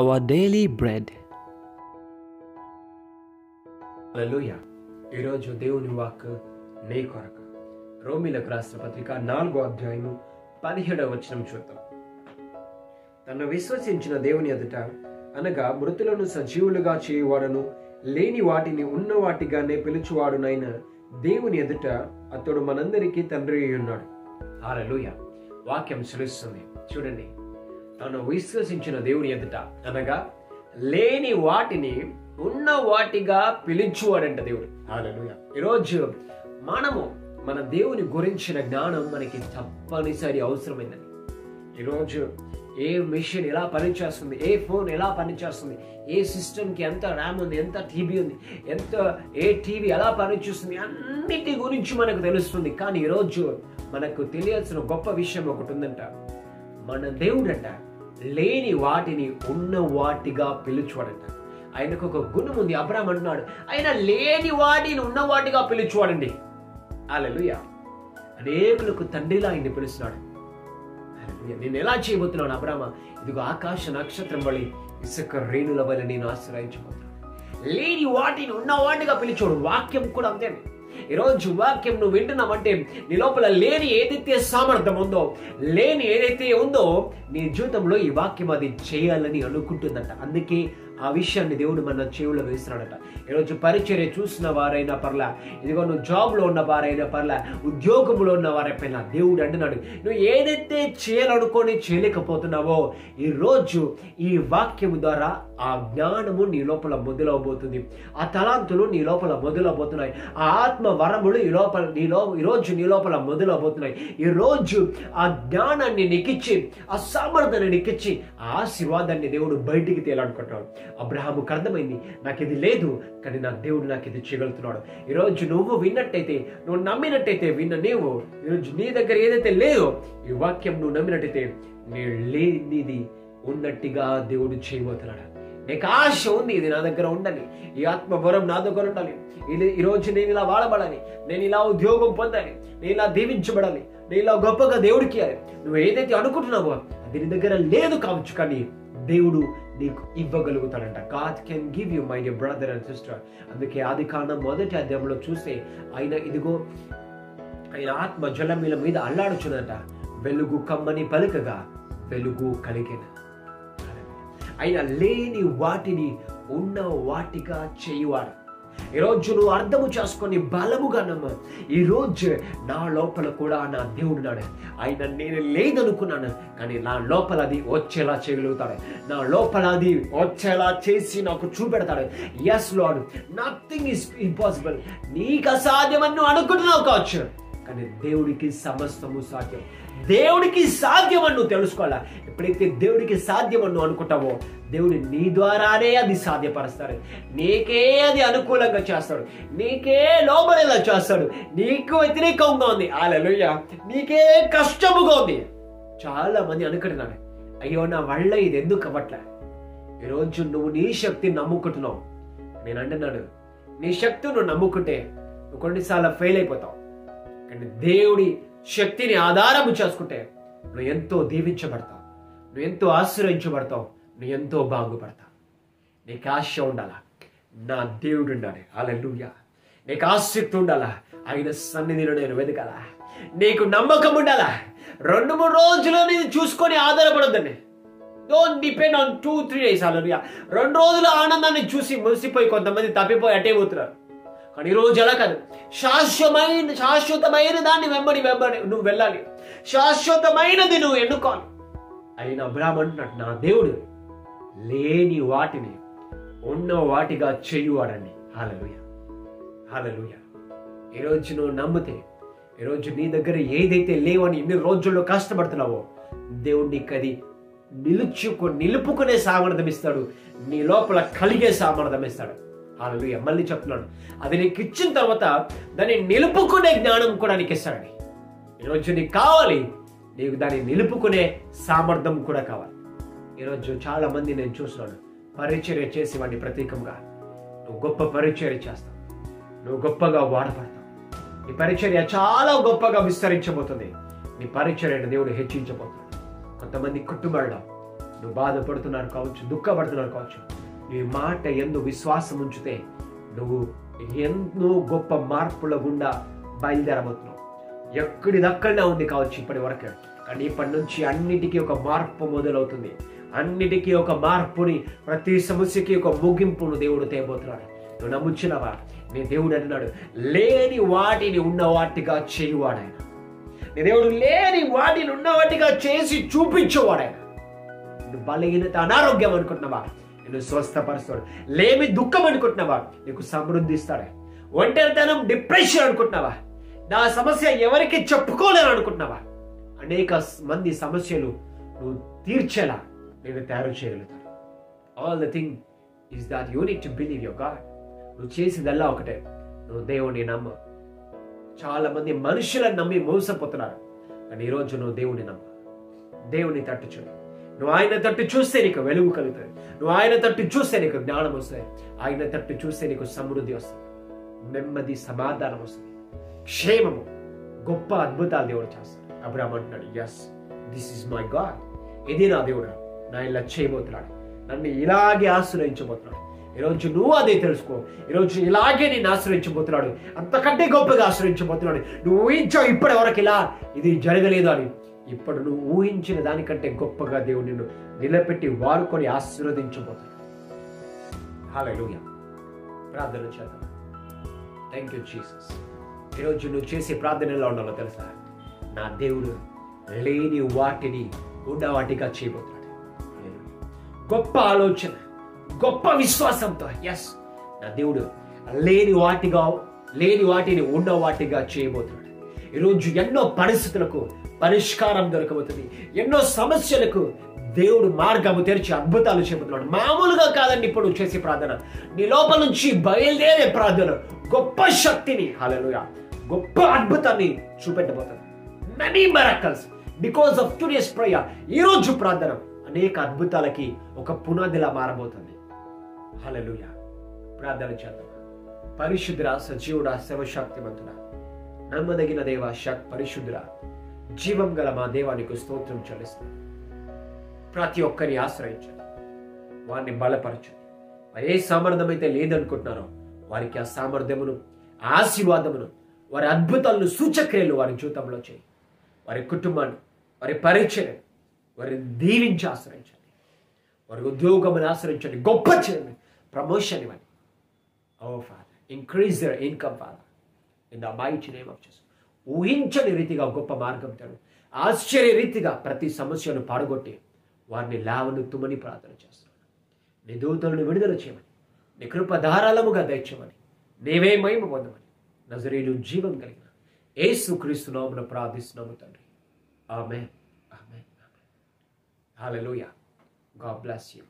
our daily bread. హల్లెలూయా ఈరోజు దేవుని walk నీ కొరకు. రోమిలకు రాసిన పత్రిక నాలుగో అధ్యాయము పదిహేడవ వచనం చూద్దాం. తను విశ్వసించిన దేవుని ఎదుట అనగా మృతులను సజీవులుగా చేయువాడను లేని వాటిని ఉన్న వాటిగానే పిలుచువాడునైన దేవుని ఎదుట అతడు మనందరికీ తండ్రి అయి ఉన్నాడు. హాలూయ వాక్యం తెలుస్తుంది చూడండి. తను విశ్వసించిన దేవుని ఎదుట. అనగా లేని వాటిని ఉన్న వాటిగా పిలిచువాడంట దేవుడు. ఈరోజు మనము మన దేవుని గురించిన జ్ఞానం మనకి తప్పనిసరి అవసరమైందని ఈరోజు ఏ మిషన్ ఎలా పనిచేస్తుంది ఏ ఫోన్ ఎలా పనిచేస్తుంది ఏ సిస్టమ్కి ఎంత ర్యామ్ ఉంది ఎంత టీవీ ఉంది ఎంత ఏ టీవీ ఎలా పనిచేస్తుంది అన్నిటి గురించి మనకు తెలుస్తుంది. కానీ ఈరోజు మనకు తెలియాల్సిన గొప్ప విషయం ఒకటి ఉందంట. మన దేవుడంట లేని వాటిని ఉన్న వాటిగా పిలుచువాడంట. ఆయనకు ఒక గుణం ఉంది. అబ్రాహం అంటున్నాడు ఆయన లేని వాటిని ఉన్న వాటిగా పిలుచువాడండి. అలలుయ అనేకులకు తండ్రిలా ఆయన్ని పిలుస్తున్నాడు. నేను ఎలా చేయబోతున్నాను అబ్రామ ఇదిగో ఆకాశ నక్షత్రం వలి ఇసుక రేణుల వల్ల నేను ఆశ్రయించబోతున్నాను. లేని వాటిని ఉన్న వాటిగా పిలిచోడు వాక్యం కూడా అంతే ఈరోజు వాక్యం నువ్వు వింటున్నామంటే నీ లోపల లేని ఏదైతే సామర్థ్యం ఉందో లేని ఏదైతే ఉందో నీ జీవితంలో ఈ వాక్యం అది చేయాలని అనుకుంటుందంట. అందుకే ఆ విషయాన్ని దేవుడు మన చెవులో వేస్తున్నాడట. ఈరోజు పరిచర్య చూసిన వారైనా పర్లా ఇదిగో నువ్వు జాబ్లో ఉన్న వారైనా పర్లా ఉద్యోగంలో ఉన్న వారైపోయినా దేవుడు అంటున్నాడు. నువ్వు ఏదైతే చేయాలనుకొని చేయలేకపోతున్నావో ఈరోజు ఈ వాక్యము ద్వారా ఆ జ్ఞానము నీ లోపల మొదలవబోతుంది. ఆ తలాంతులు నీ లోపల మొదలవబోతున్నాయి. ఆ ఆత్మ వరములు ఈ లోపల నీలో ఈరోజు నీ లోపల మొదలవబోతున్నాయి. ఈరోజు ఆ జ్ఞానాన్ని నెక్కిచ్చి ఆ సామర్థ్యాన్ని నెక్కిచ్చి ఆ ఆశీర్వాదాన్ని దేవుడు బయటికి తేలనుకుంటాడు అబ్రహాముకు అర్థమైంది. నాకు ఇది లేదు కానీ నా దేవుడు నాకు ఇది చేయగలుగుతున్నాడు. ఈరోజు నువ్వు విన్నట్టయితే నువ్వు నమ్మినట్టయితే విన్న నీవు ఈరోజు నీ దగ్గర ఏదైతే లేదో ఈ వాక్యం నువ్వు నమ్మినట్టయితే నీ లేనిది ఉన్నట్టుగా దేవుడు చేయబోతున్నాడు. నీకు ఆశ ఉంది ఇది నా దగ్గర ఉండాలి. ఈ ఆత్మవరం నా దగ్గర ఉండాలి. ఇది ఈ రోజు నేను ఇలా వాడబడాలి. నేను ఇలా ఉద్యోగం పొందాలి. నేను ఇలా దీవించబడాలి. నేను ఇలా గొప్పగా దేవుడికి నువ్వు ఏదైతే అనుకుంటున్నావో అది నీ దగ్గర లేదు కావచ్చు కానీ దేవుడు నీకు ఇవ్వగలుగుతాడంట. God can give you my dear brother and sister అందుకే ఆది కాండం మొదటి అధ్యాయంలో చూస్తే ఆయన ఇదిగో ఆయన ఆత్మ జలమిల మీద అల్లాడుచున్నట వెలుగు కమ్మని పలుకగా వెలుగు కలిగిన? ఆయన లేని వాటిని ఉన్న వాటిగా చేయువాడు. ఈరోజు నువ్వు అర్థము చేసుకొని బలముగా నమ్మ. ఈరోజు నా లోపల కూడా నా దేవుడు నాడు ఆయన నేను లేదనుకున్నాను కానీ నా లోపల అది వచ్చేలా చేయగలుగుతాడు. నా లోపల అది వచ్చేలా చేసి నాకు చూపెడతాడు. Yes Lord nothing is impossible నీకు అసాధ్యమని నువ్వు అనుకుంటున్నావు కావచ్చు. కానీ దేవుడికి సమస్తము సాధ్యం. దేవుడికి సాధ్యం నువ్వు తెలుసుకోవాలా? ఎప్పుడైతే దేవుడికి సాధ్యం నువ్వు అనుకుంటావో దేవుడు నీ ద్వారానే అది సాధ్యపరుస్తాడు. నీకే అది అనుకూలంగా చేస్తాడు. నీకే లోబడేలా చేస్తాడు. నీకు వ్యతిరేకంగా ఉంది. ఆలలుయ్య నీకే కష్టముగా ఉంది. చాలా మంది అనుకుంటున్నాడు అయ్యో నా వల్ల ఇది ఎందుకు అవ్వట్లే? ఈరోజు నువ్వు నీ శక్తిని నమ్ముకుంటున్నావు. నేను అంటున్నాడు నీ శక్తి నువ్వు నమ్ముకుంటే నువ్వు కొన్నిసార్లు ఫెయిల్ అయిపోతావు. అండ్ దేవుడి శక్తిని ఆధారము చేసుకుంటే నువ్వు ఎంతో దీవించబడతావు. నువ్వు ఎంతో ఆశ్రయించబడతావు. నువ్వు ఎంతో బాగుపడతావు. నీకు ఆశ ఉండాలా? నా దేవుడు ఉండాలి. అలెలుయ్య నీకు ఆసక్తి ఉండాలా? ఆయన సన్నిధిలో నేను వెతకాలా నీకు నమ్మకం ఉండాలా? రెండు మూడు రోజులు నేను చూసుకొని ఆధారపడొద్దండి don't depend on two three days alleluia రెండు రోజుల ఆనందాన్ని చూసి మురిసిపోయి కొంతమంది తప్పిపోయి అటే పోతున్నారు. కానీ ఈరోజు రోజు కాదు? శాశ్వతమైన శాశ్వతమైన దాన్ని వెంబడి వెంబడి నువ్వు వెళ్ళాలి. శాశ్వతమైనది నువ్వు ఎన్నుకోవాలి. అయిన బ్రాహ్మణుడు నా దేవుడు లేని వాటిని ఉన్న వాటిగా చేయువాడండి హాలలుయ. హాలలుయ. ఈరోజు నువ్వు నమ్మితే ఈరోజు నీ దగ్గర ఏదైతే లేవని ఇన్ని రోజుల్లో కష్టపడుతున్నావో దేవుడు నీకు అది నిలుచుకు నిలుపుకునే సామర్థ్యం ఇస్తాడు. నీ లోపల కలిగే సామర్థ్యం ఇస్తాడు. వాళ్ళు మళ్ళీ చెప్తున్నాడు. అది నీకు ఇచ్చిన తర్వాత దాన్ని నిలుపుకునే జ్ఞానం కూడా నీకు ఇస్తాడని ఈరోజు నీకు కావాలి. నీకు దాన్ని నిలుపుకునే సామర్థ్యం కూడా కావాలి. ఈరోజు చాలా మంది నేను చూస్తున్నాను. పరిచర్య చేసి వాడిని ప్రతీకంగా నువ్వు గొప్ప పరిచర్య చేస్తావు. నువ్వు గొప్పగా వాడబడతావు నీ పరిచర్య చాలా గొప్పగా విస్తరించబోతుంది. నీ పరిచర్యను దేవుడు హెచ్చించబోతున్నాడు. కొంతమంది కుటుంబాల్లో నువ్వు బాధపడుతున్నారు కావచ్చు దుఃఖపడుతున్నారు కావచ్చు. ఈ మాట ఎందు విశ్వాసం ఉంచితే నువ్వు ఎన్నో గొప్ప మార్పుల గుండా బయలుదేరబోతున్నావు. ఎక్కడిదక్కడనే ఉంది కావచ్చు ఇప్పటి వరకు కానీ ఇప్పటి నుంచి అన్నిటికీ ఒక మార్పు మొదలవుతుంది. అన్నిటికీ ఒక మార్పుని ప్రతి సమస్యకి ఒక ముగింపును దేవుడు తేబోతున్నాడు నువ్వు నమ్ముచ్చినవా నీ దేవుడు అన్నాడు లేని వాటిని ఉన్న వాటిగా చేయువాడాయన నీ దేవుడు లేని వాటిని ఉన్న వాటిగా చేసి చూపించేవాడాయన నువ్వు బలహీనత అనారోగ్యం అనుకుంటున్నావా? నేను స్వస్థపరుస్తాడు. లేమి దుఃఖం అనుకుంటున్నావా? నీకు సమృద్ధిస్తాడు ఒంటరితనం డిప్రెషన్ అనుకుంటున్నావా? నా సమస్య ఎవరికి చెప్పుకోలేను అనుకుంటున్నావా? అనేక మంది సమస్యలు నువ్వు తీర్చేలా నేను తయారు చేయగలుగుతాను. All the thing is that you need to believe your God నువ్వు చేసేదల్లా ఒకటే. నువ్వు దేవుడిని నమ్మ. చాలా మంది మనుషులను నమ్మి మోసపోతున్నారు. కానీ ఈరోజు నువ్వు దేవుని నమ్మ. దేవుని తట్టు చూడు నువ్వు ఆయన తట్టు చూస్తే నీకు వెలుగు కలుగుతుంది. నువ్వు ఆయన తట్టు చూస్తే నీకు జ్ఞానం వస్తుంది. ఆయన తట్టు చూస్తే నీకు సమృద్ధి వస్తుంది. నెమ్మది సమాధానం వస్తుంది. క్షేమము గొప్ప అద్భుతాలు దేవుడు చేస్తాడు. అబ్రాహ్మ అంటున్నాడు yes this is my God ఇది నా దేవుడు? నా ఇలా చేయబోతున్నాడు. నన్ను ఇలాగే ఆశ్రయించబోతున్నాడు. ఈరోజు నువ్వు అదే తెలుసుకో. ఈరోజు ఇలాగే నేను ఆశ్రయించబోతున్నాడు. అంతకంటే గొప్పగా ఆశ్రయించబోతున్నాడు. నువ్వు ఊహించావు ఇప్పటి వరకు ఇలా ఇది జరగలేదు అని ఇప్పుడు నువ్వు ఊహించిన దానికంటే గొప్పగా దేవుడు నిన్ను నిలబెట్టి వాడుకొని ఆశీర్వదించబోతున్నాడు. హాలూయ ప్రార్థన చేద్దాం. థ్యాంక్ యూ జీసస్ ఈరోజు నువ్వు చేసే ప్రార్థన ఎలా ఉండాలో తెలుసా? నా దేవుడు లేని వాటిని ఉండవాటిగా చేయబోతున్నాడు. గొప్ప ఆలోచన గొప్ప విశ్వాసంతో ఎస్ నా దేవుడు లేని వాటిగా లేని వాటిని ఉన్న వాటిగా చేయబోతున్నాడు. ఈరోజు ఎన్నో పరిస్థితులకు పరిష్కారం దొరకబోతుంది. ఎన్నో సమస్యలకు దేవుడు మార్గము తెరిచి అద్భుతాలు చెబుతున్నాడు. మామూలుగా కాదండి ఇప్పుడు చేసే ప్రార్థన. నీ లోపల నుంచి బయలుదేరే ప్రార్థన. గొప్ప శక్తిని హలలుయ గొప్ప అద్భుతాన్ని చూపెట్టబోతుంది. Many miracles because of today's prayer ఈరోజు ప్రార్థన అనేక అద్భుతాలకి ఒక పునాదిలా మారబోతుంది. హలలుయ ప్రార్థన చేద్దాం. పరిశుద్ధురా సజీవుడా శివశక్తివంతుడా నమ్మదగిన దేవ శక్ పరిశుద్ర జీవం గల మా దేవానికి స్తోత్రం చెల్లిస్తుంది ప్రతి ఒక్కరిని ఆశ్రయించండి. వారిని బలపరచండి. మరి ఏ సామర్థ్యం అయితే లేదనుకుంటున్నారో వారికి ఆ సామర్థ్యమును ఆశీర్వాదమును వారి అద్భుతాలను సూచక్రియలు వారి జీవితంలో చేయి వారి కుటుంబాన్ని వారి పరిచయం వారిని దీవించి ఆశ్రయించండి. వారి ఉద్యోగమును ఆశ్రయించండి. గొప్ప చేయండి. ప్రమోషన్ ఇవ్వండి. O father increase their income father. In the mighty name of Jesus ఊహించని రీతిగా గొప్ప మార్గం తెరు ఆశ్చర్య రీతిగా ప్రతి సమస్యను పాడగొట్టి వారిని లావనెత్తుమని ప్రార్థన చేస్తున్నాను నీ దూతలను విడుదల చేయమని నీ కృప ధారాళముగా దయచేయమని నీవే మహిమ పొందమని నజరీలు జీవం కలిగిన ఏసు క్రీస్తునామును ప్రార్థిస్తున్నాము తండ్రి. ఆమె ఆమె ఆమె గాడ్ బ్లాస్ యూ